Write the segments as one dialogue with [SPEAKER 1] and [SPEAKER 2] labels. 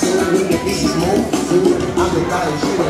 [SPEAKER 1] this is. I'm the guy who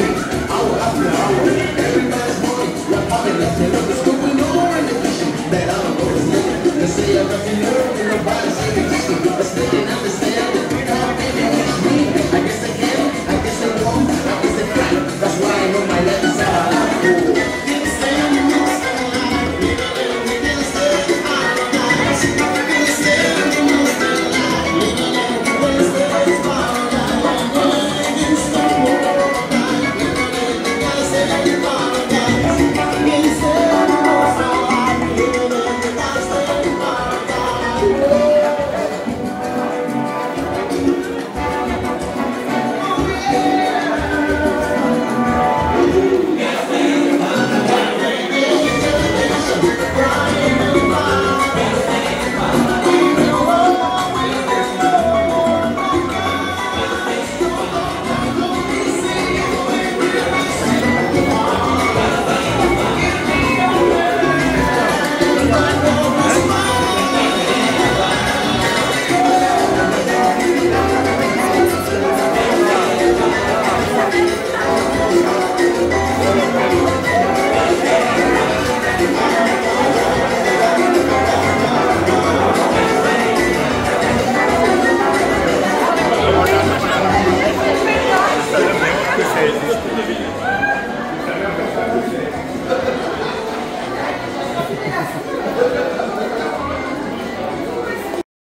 [SPEAKER 1] Hour after hour, every man's money, we're popping the